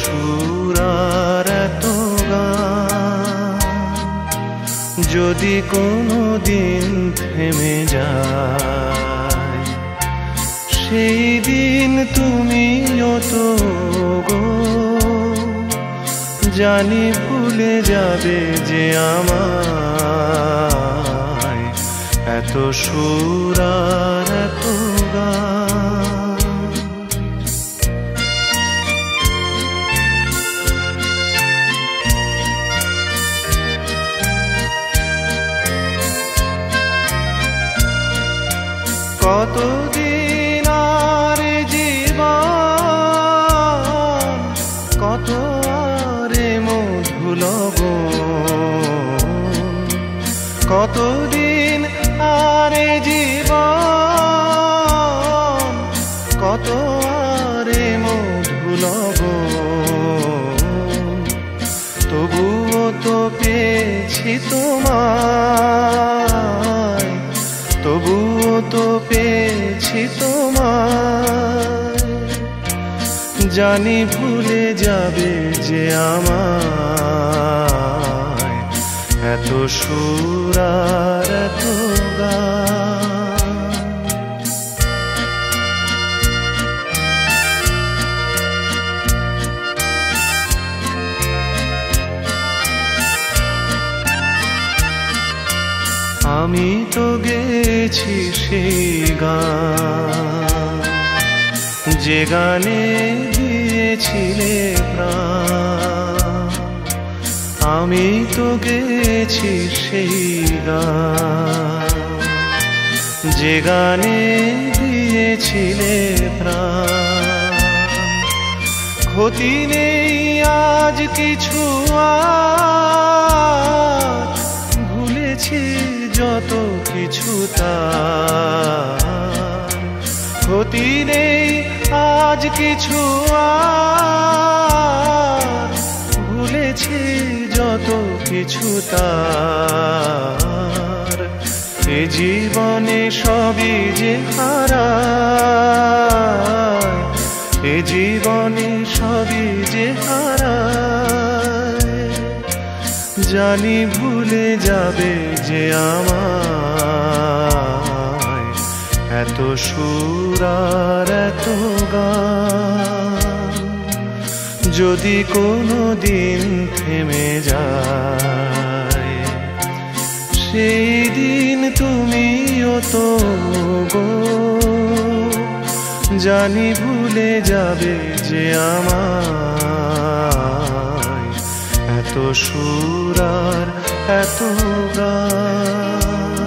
সুরার এত গান যদি কোনো দিন থেমে যায়, সেই দিন তুমি তো গো। জানি ভুলে যাবে যে আমার এত সুরার এত কতদিন আর জীবন? কত আরে মধুলব কতদিন আরে জীবন? কত আরে মধুলব তবুও তো পেয়েছি তোমায় তো পেয়েছি তোমার জানি ভুলে যাবে যে আমার এত সুরার এত গান। তো গেছি গান? যে গানে প্রাণ, আমি তো গেছি সেই যে গানে প্রাণ, ক্ষতি নেই আজ কিছু আর। কিছু ক্ষতি নেই, আজ কিছু ভুলেছি যত কিছু তার। এ জীবনে সবই যে হারায়। এ জীবনে সবই যে হারায়। জানি ভুলে যাবে যে আমায় এত সুরার এত গান। যদি কোনো দিন থেমে যায়, সেই দিন তুমিও তো গো জানি ভুলে যাবে যে আমার এত সুরার এত গান।